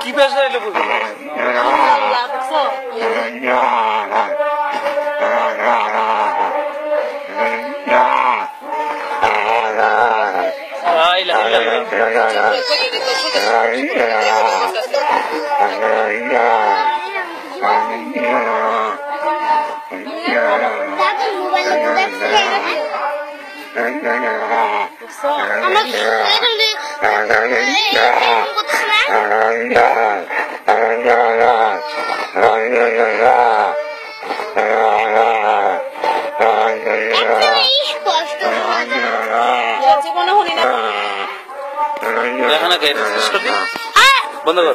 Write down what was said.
Keep us there, look at me. Oh, yeah. y la Ama দেখা না কে বন্ধ কর।